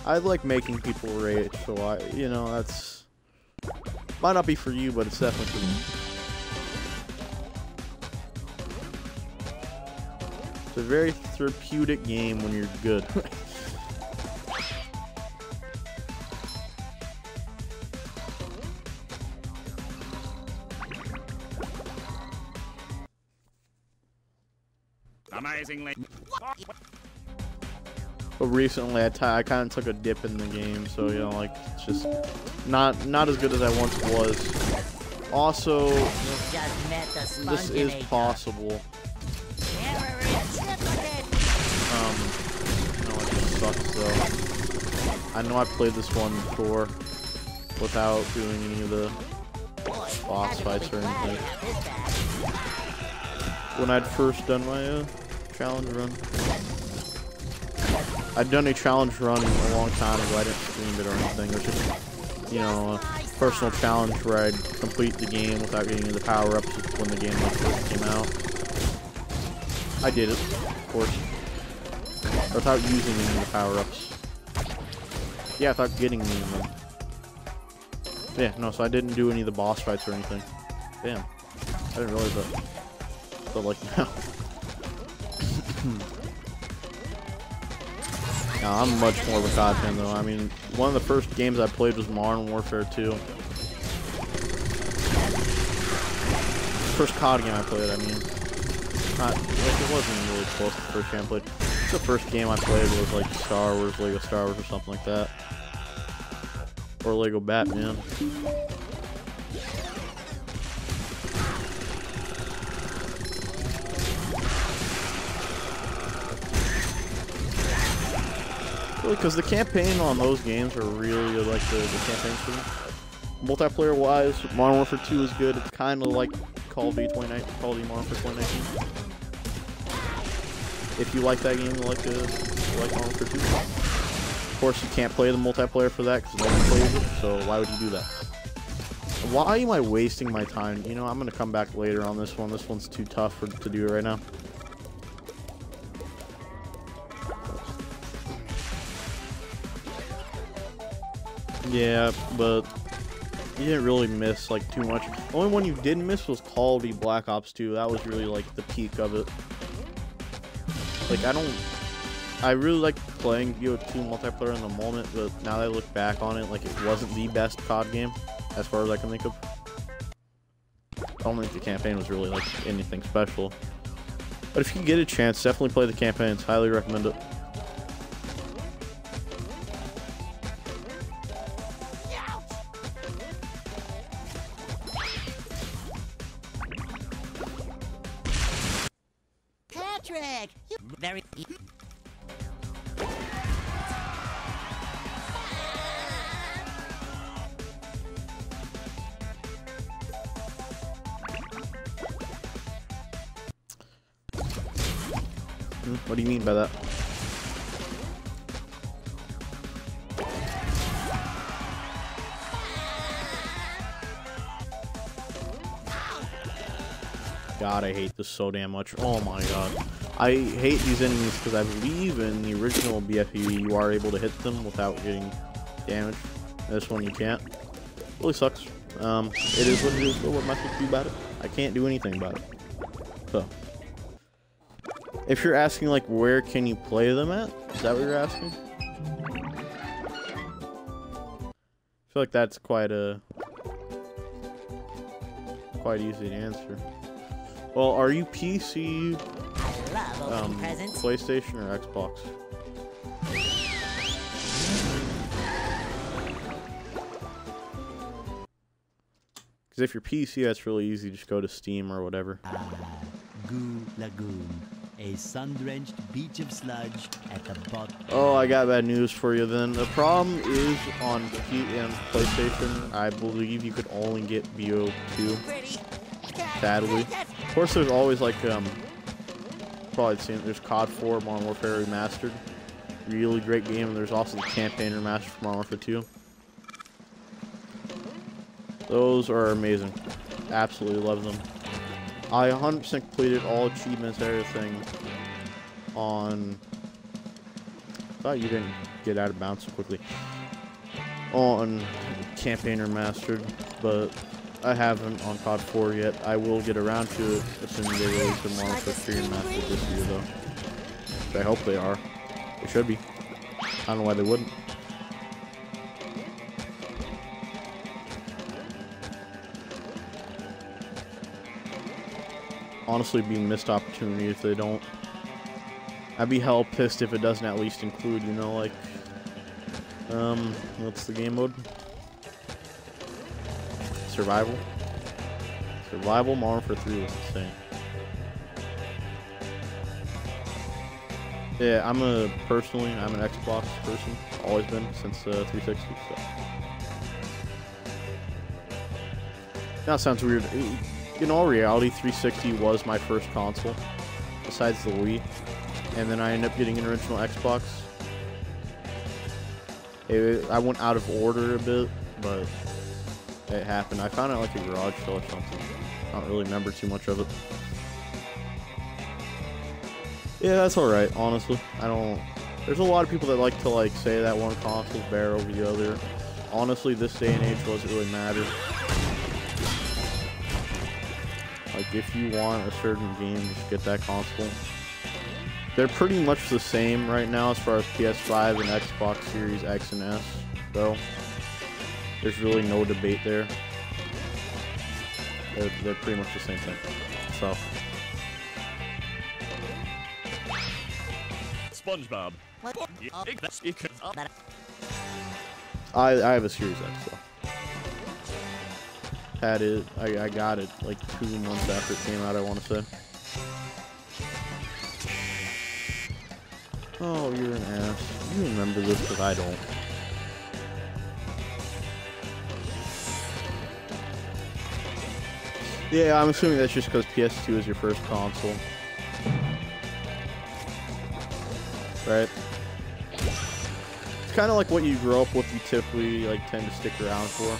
I like making people rage, so I, you know, that's might not be for you, but it's definitely for me. It's a very therapeutic game when you're good. Amazingly. but recently, I, I kind of took a dip in the game, so you know, like it's just not not as good as I once was. Also, You've just met the sponge this is possible. I know I played this one before without doing any of the boss fights or anything. when I'd first done my uh, challenge run. I'd done a challenge run a long time ago. I didn't stream it or anything. It was just, you know, a personal challenge where I'd complete the game without getting any of the power-ups when the game like, first came out. I did it, of course. Without using any of the power-ups. Yeah, without getting of them. Yeah, no, so I didn't do any of the boss fights or anything. Damn. I didn't realize that. But like now. no, I'm much more of a COD fan though. I mean, one of the first games I played was Modern Warfare 2. First COD game I played, I mean. Not, like, it wasn't really close to the first game I played. The first game I played was like Star Wars, Lego Star Wars or something like that. Or Lego Batman. Because the campaign on those games are really like the, the campaigns for them. Multiplayer wise, Modern Warfare 2 is good. It's kind of like Call of Duty 2019, Call of Duty Modern Warfare 2019. If you like that game, you like, you like Modern Warfare 2. Of course, you can't play the multiplayer for that because plays it, so why would you do that? Why am I wasting my time? You know, I'm going to come back later on this one. This one's too tough for, to do right now. Yeah, but you didn't really miss like too much. The only one you did miss was Call of Duty Black Ops 2. That was really like the peak of it. Like I don't, I really like playing BO2 multiplayer in the moment, but now that I look back on it, like it wasn't the best COD game, as far as I can think of. I don't think the campaign was really like anything special. But if you get a chance, definitely play the campaigns. Highly recommend it. This so damn much. Oh my god. I hate these enemies because I believe in the original BFBB you are able to hit them without getting damaged. This one you can't. Really sucks. Um, it is what it is, what am I supposed to do about it? I can't do anything about it. So. If you're asking, like, where can you play them at? Is that what you're asking? I feel like that's quite a... Quite easy to answer. Well, are you PC, um. PlayStation, or Xbox? Because if you're PC, that's really easy. Just go to Steam or whatever. Goo Lagoon, a sun-drenched beach of sludge at the bottom. Oh, I got bad news for you then. The problem is on P and PlayStation, I believe you could only get BO2. Pretty. Sadly. Of course, there's always like, um, probably seen, there's COD 4 Modern Warfare Remastered. Really great game. And there's also the campaign remastered for Modern Warfare 2. Those are amazing. Absolutely love them. I 100% completed all achievements, everything on. thought you didn't get out of bounds so quickly. On campaign remastered, but I haven't on COD 4 yet. I will get around to it assuming they release the Modern Warfare 3 remastered this year, though. Which I hope they are. They should be. I don't know why they wouldn't. honestly be a missed opportunity if they don't. I'd be hell pissed if it doesn't at least include, you know, like, um, what's the game mode? Survival? Survival Modern Warfare 3 was insane. Yeah, I'm a, personally, I'm an Xbox person. Always been since uh, 360, so. That sounds weird. In all reality, 360 was my first console, besides the Wii. And then I ended up getting an original Xbox. It, I went out of order a bit, but it happened. I found it like a garage sale or something. I don't really remember too much of it. Yeah, that's alright, honestly. I don't... There's a lot of people that like to, like, say that one console's better over the other. Honestly, this day and age doesn't really matter. Like, if you want a certain game, just get that console. They're pretty much the same right now as far as PS5 and Xbox Series X and S, though. There's really no debate there. They're, they're pretty much the same thing. So, SpongeBob. What? Yeah, it- that's- it can- I I have a Series X though. Had it. I I got it like two months after it came out. I want to say. Oh, you're an ass. You remember this, but I don't. Yeah, I'm assuming that's just because PS2 is your first console. Right? It's kind of like what you grow up with, you typically like tend to stick around for.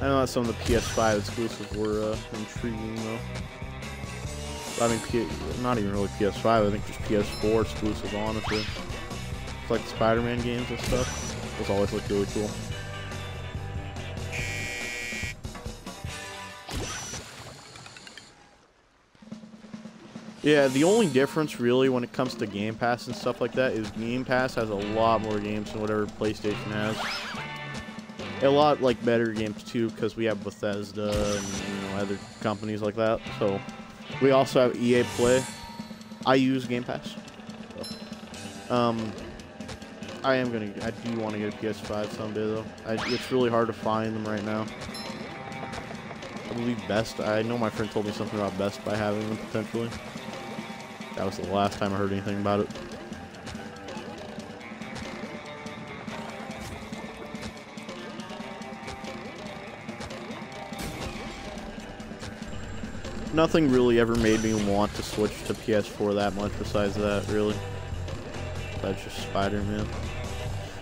I know that some of the PS5 exclusives were uh, intriguing though. I mean, P not even really PS5. I think just PS4 exclusive, honestly. Like Spider-Man games and stuff. Those always look really cool. Yeah, the only difference really when it comes to Game Pass and stuff like that is Game Pass has a lot more games than whatever PlayStation has. A lot like better games too because we have Bethesda and you know other companies like that. So we also have EA Play. I use Game Pass. So, um, I am gonna. I do want to get a PS5 someday though. I, it's really hard to find them right now. I believe Best. I know my friend told me something about Best Buy having them potentially. That was the last time I heard anything about it. Nothing really ever made me want to switch to PS4 that much besides that, really. That's just Spider-Man.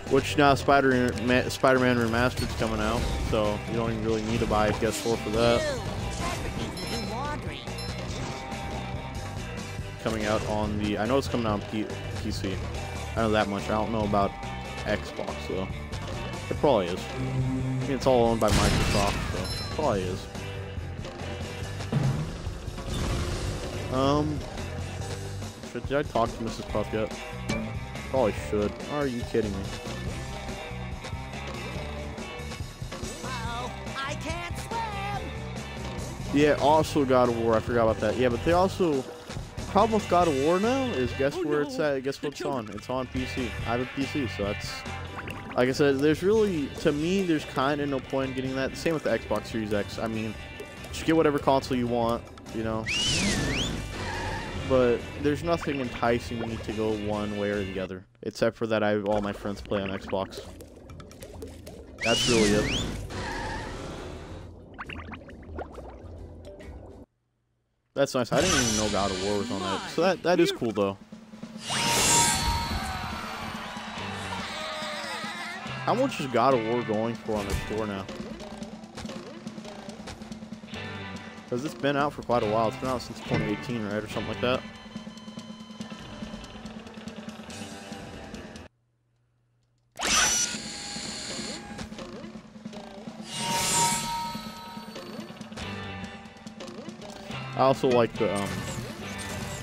Which now Spider-Man Spider-Man Remastered's coming out, so you don't even really need to buy a PS4 for that. Coming out on the. I know it's coming out on P, PC. I know that much. I don't know about Xbox though. It probably is. I mean, it's all owned by Microsoft, so it probably is. Um, should did I talk to Mrs. Puff yet? Probably should. Are you kidding me? Yeah, also God of War. I forgot about that. Yeah, but they also problem with God of War now is guess Oh, where it's at. Guess what's on? It's on PC. I have a PC, so that's like I said. There's really to me, there's kind of no point in getting that. Same with the Xbox Series X. I mean, just get whatever console you want, you know. But there's nothing enticing me to go one way or the other, except for that I have all my friends play on Xbox. That's really it. That's nice. I didn't even know God of War was on that. So that that is cool though. How much is God of War going for on the store now? Because it's been out for quite a while. It's been out since 2018, right? Or something like that. I also like the um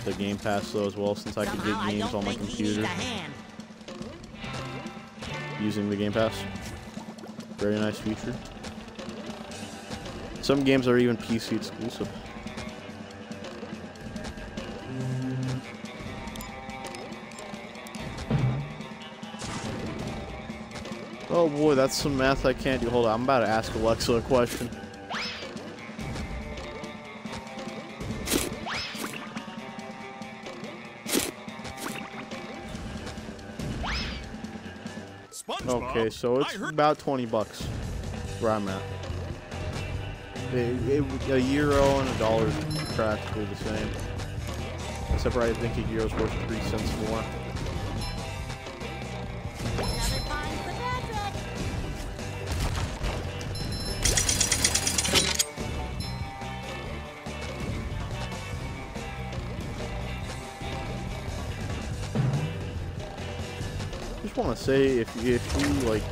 the Game Pass though as well, since I can get games on my think he needs computer using the Game Pass. Very nice feature. Some games are even PC exclusive. Oh boy, that's some math I can't do. Hold on, I'm about to ask Alexa a question. Okay, so it's about 20 bucks where I'm at. It- it- a euro and a dollar is practically the same. Except for I think a euro's worth 3 cents more. Say if if you like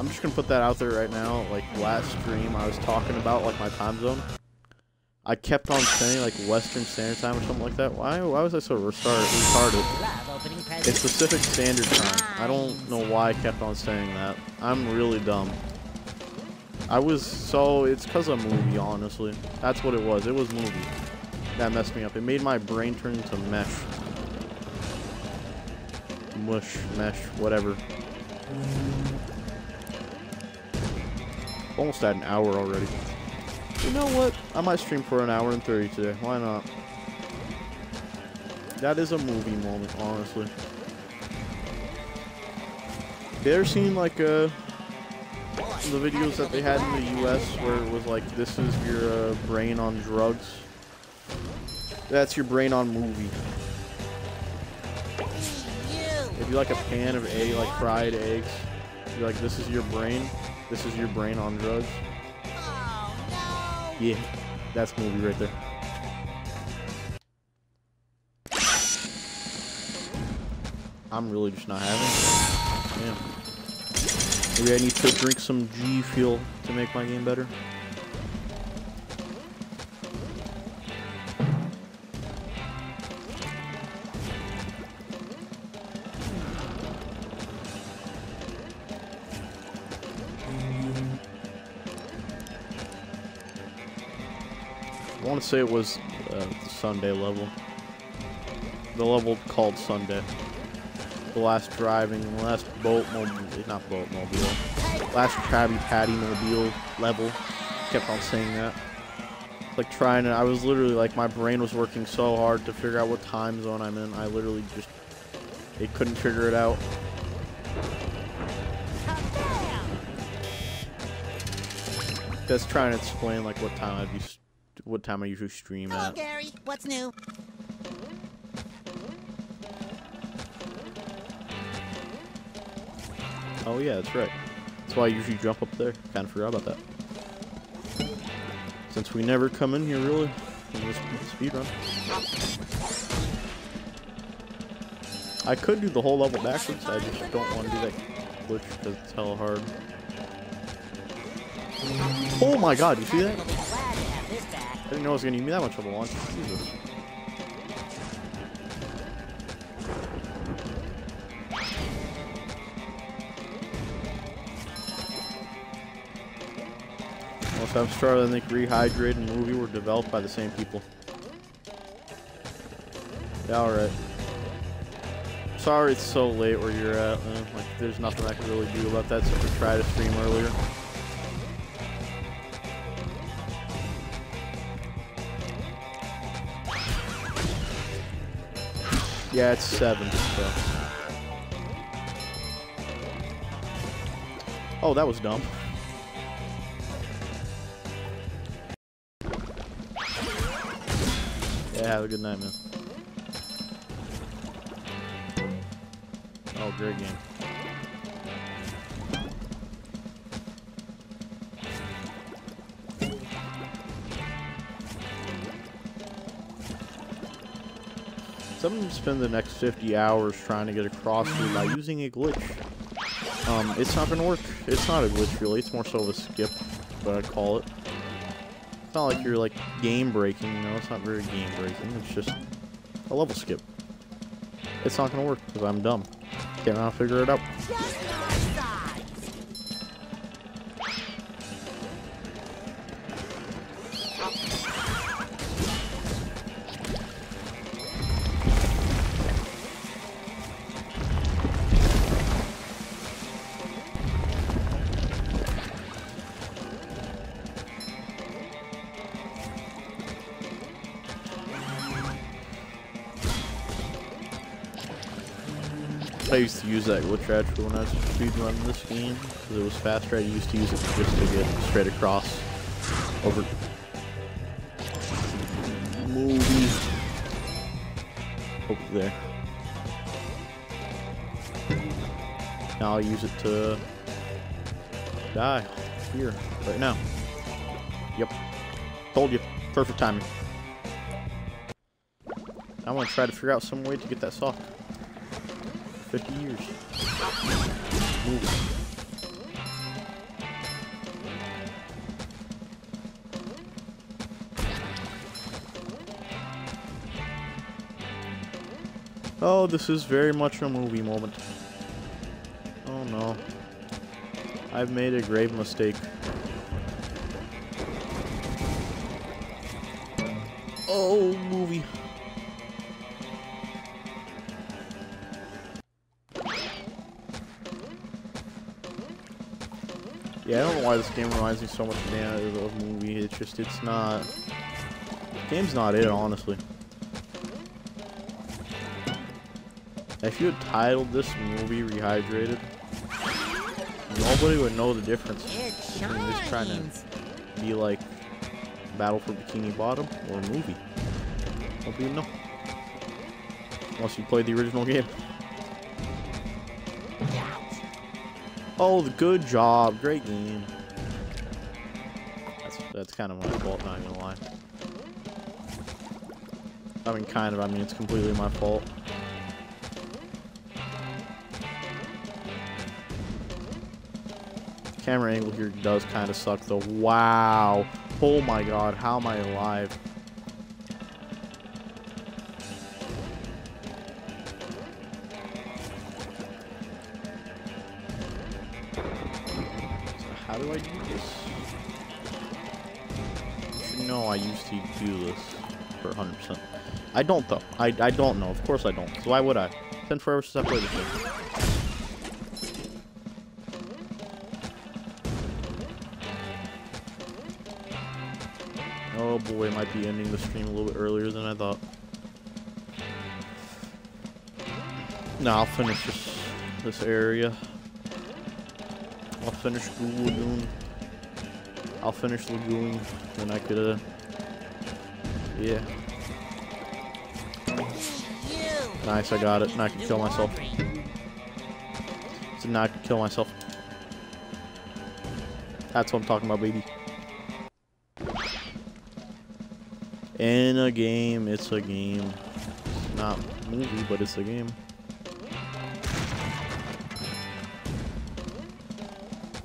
I'm just gonna put that out there right now. Like last stream, I was talking about like my time zone. I kept on saying like Western Standard Time or something like that. Why? Why was I so retarded? It's. Pacific Standard Time. I don't know why I kept on saying that. I'm really dumb. I was so it's because of movie, honestly. That's what it was. It was movie. That messed me up. It made my brain turn into mesh. Mush, mesh, whatever. Almost at an hour already. You know what? I might stream for an hour and 30 today. Why not? That is a movie moment, honestly. Ever seen like uh the videos that they had in the U.S. where it was like, "This is your uh, brain on drugs." That's your brain on movie. If you like a pan of egg, like fried eggs, you're like, "This is your brain. This is your brain on drugs." Oh, no. Yeah, that's movie right there. I'm really just not having it. Damn. Maybe I need to drink some G Fuel to make my game better. Say it was uh, Sunday level. The level called Sunday. The last driving, the last boat mobile, not boat mobile, last Krabby Patty mobile level. Kept on saying that. Like trying to, I was literally like, my brain was working so hard to figure out what time zone I'm in. I literally just, it couldn't figure it out. That's trying to explain like what time I'd be, what time I usually stream Hello, at. Gary. What's new? Oh yeah, that's right. That's why I usually jump up there. Kind of forgot about that. Since we never come in here really in this speed run. I could do the whole level backwards. I just don't want to do that glitch because it's hella hard. Oh my god, you see that? Didn't know it was gonna give me that much of a launch. Jesus. Most I'm Star, I think Rehydrate and Movie were developed by the same people. Yeah, alright. Sorry it's so late where you're at. man. Like, there's nothing I can really do about that except to try to stream earlier. Yeah, it's seven. So. Oh, that was dumb. Yeah, have a good night, man. Oh, great game. Some of them spend the next 50 hours trying to get across here by using a glitch. Um, it's not gonna work. It's not a glitch really, it's more so of a skip, what I'd call it. It's not like you're like game breaking, you know, it's not very game breaking, it's just a level skip. It's not gonna work because I'm dumb. Cannot figure it out. That glitch actually when I was speedrunning this game because it was faster. I used to use it just to get straight across over over there. Now I'll use it to die here right now. Yep, told you, perfect timing. I want to try to figure out some way to get that sock. 50 years. Oh, this is very much a movie moment. Oh no. I've made a grave mistake. Oh, movie. Why this game reminds me so much of of movie. It's just, it's not. game's not it, honestly. If you had titled this movie Rehydrated, nobody would know the difference between this trying to be like Battle for Bikini Bottom or a movie. Nobody would know. Unless you played the original game. Oh, the good job. Great game. That's kind of my fault, not gonna lie. I mean, kind of. I mean, it's completely my fault. Camera angle here does kind of suck, though. Wow. Oh my god, how am I alive? To do this for 100%. I don't, though. I, I don't know. Of course I don't. So why would I? Ten forever since I played this game. Oh boy, might be ending the stream a little bit earlier than I thought. No, I'll finish this this area. I'll finish Goo Lagoon. I'll finish Lagoon, then I could, uh, yeah. Nice, I got it. Now I can kill myself. So now I can kill myself. That's what I'm talking about, baby. In a game, it's a game. It's not movie, but it's a game.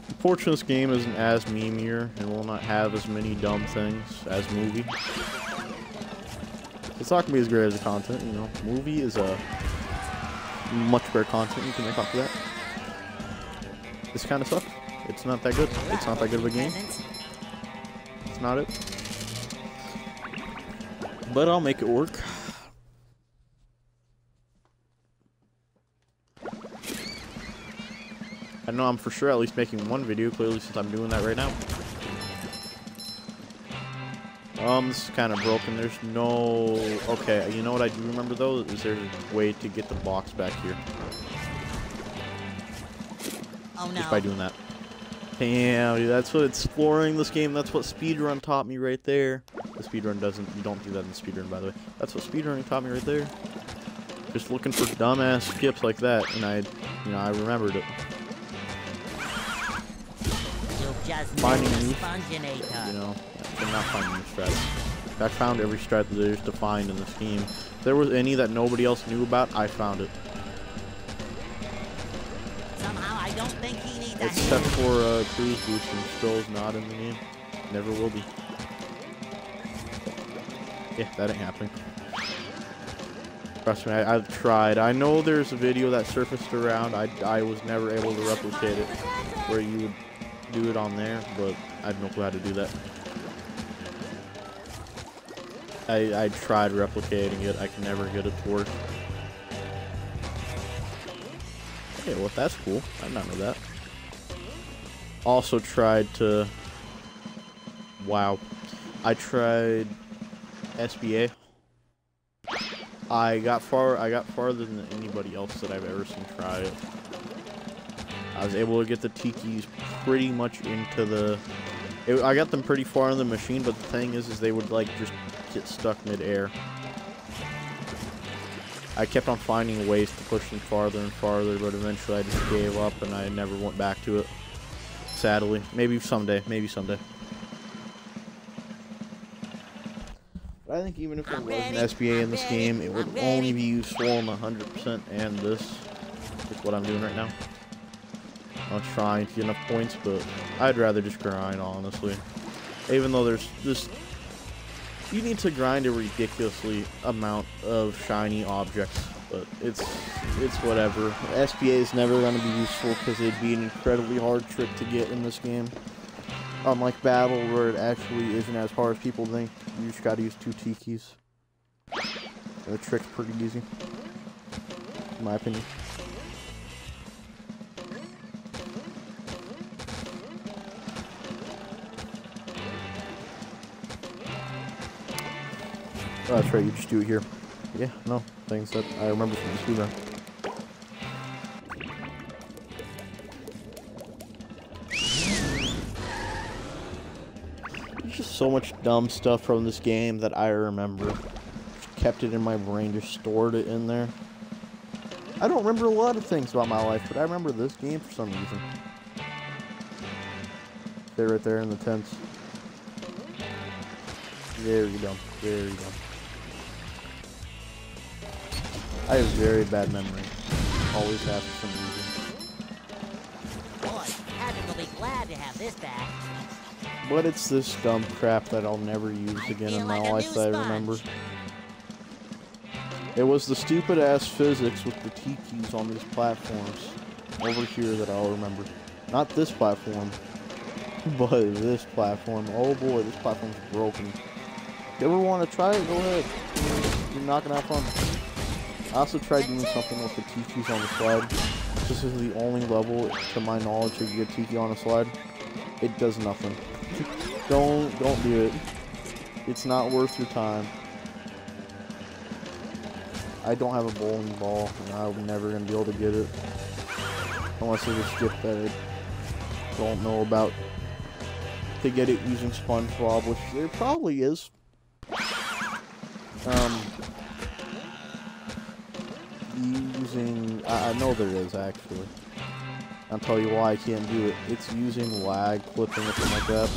Unfortunately, this game isn't as memeier and will not have as many dumb things as movie. It's not gonna be as great as the content, you know. Movie is a much better content you can make off of that. This kind of sucks. It's not that good. It's not that good of a game. It's not it. But I'll make it work. I know I'm for sure at least making one video, clearly since I'm doing that right now. Um, this is kind of broken. There's no... Okay, you know what I do remember though? Is there a way to get the box back here. Oh no. Just by doing that. Damn, dude, that's what exploring this game, that's what speedrun taught me right there. The speedrun doesn't, you don't do that in the speedrun, by the way. That's what speedrunning taught me right there. Just looking for dumbass skips like that, and I, you know, I remembered it. Finding new- You know, I'm not finding new strats. I found every strat that there's to find in this game. If there was any that nobody else knew about, I found it. Somehow I don't think he needs Except for uh, Cruise Boost, and still is not in the game. Never will be. Yeah, that ain't happening. Trust me, I, I've tried. I know there's a video that surfaced around. I, I was never able to replicate it where you would do it on there, but I have no clue how to do that. I, I tried replicating it. I can never get it to work. Okay, well that's cool. I did not know that. Also tried to. Wow, I tried SBA. I got far. I got farther than anybody else that I've ever seen try it. I was able to get the tikis pretty much into the. It, I got them pretty far in the machine, but the thing is, is they would like just get stuck mid-air. I kept on finding ways to push them farther and farther, but eventually I just gave up and I never went back to it. Sadly. Maybe someday. Maybe someday. But I think even if there was an SBA in this game, it would only ready. be useful in 100% and this. Is what I'm doing right now. I'm trying to get enough points, but I'd rather just grind, honestly. Even though there's this... You need to grind a ridiculously amount of shiny objects, but it's it's whatever. SBA is never going to be useful because it'd be an incredibly hard trick to get in this game. unlike Battle, where it actually isn't as hard as people think, you just gotta use two tikis. The trick's pretty easy, in my opinion. Oh, that's right, you just do it here. Yeah, no, things that I remember from the speedrun. There's just so much dumb stuff from this game that I remember. Just kept it in my brain, just stored it in there. I don't remember a lot of things about my life, but I remember this game for some reason. Stay right there in the tents. Very dumb. Very dumb. I have very bad memory. Always have for some reason. Boy, Patrick will be glad to have this back. But it's this dumb crap that I'll never use I again in my like life that I remember. It was the stupid ass physics with the T keys on these platforms over here that I'll remember. Not this platform, but this platform. Oh boy, this platform's broken. If you ever want to try it, go ahead. You're not gonna have fun. I also tried doing something with the T keys on the slide. This is the only level, to my knowledge, you get tiki on a slide. It does nothing. don't don't do it. It's not worth your time. I don't have a bowling ball, and I'm never gonna be able to get it unless there's a skip that I don't know about to get it using SpongeBob, which there probably is. Um, using I, I know there is actually. I'll tell you why I can't do it. It's using lag, flipping, or something like that.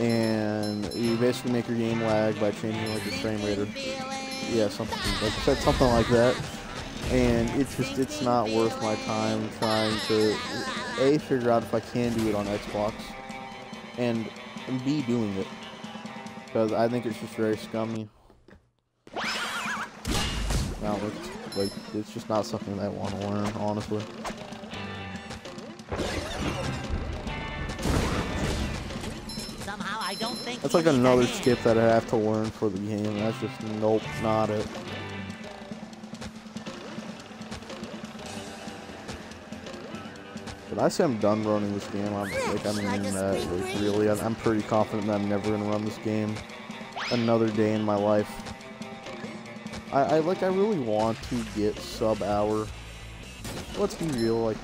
And you basically make your game lag by changing like the frame rate or yeah, something like I said, something like that. And it's just it's not worth my time trying to a figure out if I can do it on Xbox, and b doing it because I think it's just very scummy. Now it's like it's just not something that I want to learn, honestly. Somehow I don't think That's like another skip that I have to learn for the game. That's just nope, not it. But I say I'm done running this game. I'm like I mean that uh, like really. I'm, I'm pretty confident that I'm never gonna run this game another day in my life. I, I like I really want to get sub hour. Let's be real, like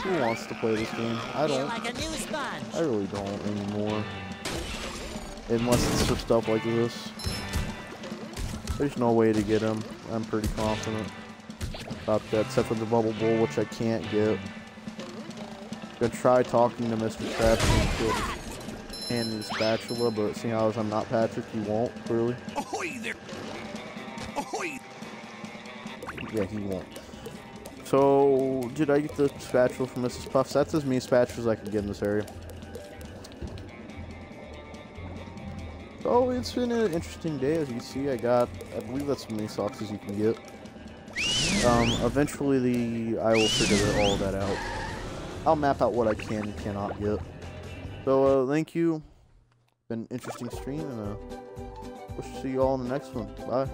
who wants to play this game? I don't. like a new sponge. I really don't anymore. Unless it's for stuff like this. There's no way to get him. I'm pretty confident about that, except for the bubble bowl, which I can't get. Gonna try talking to Mr. Krabs and he'll hand me the spatula, but seeing how I'm not Patrick, he won't, clearly. Ahoy there! Ahoy! Yeah, he won't. So, did I get the spatula from Mrs. Puffs? That's as many spatulas I can get in this area. So, it's been an interesting day, as you see. I got, I believe that's as many socks as you can get. Um, eventually the, I will figure all that out. I'll map out what I can and cannot get. So, uh, thank you. Been an interesting stream, and uh, we'll see you all in the next one. Bye.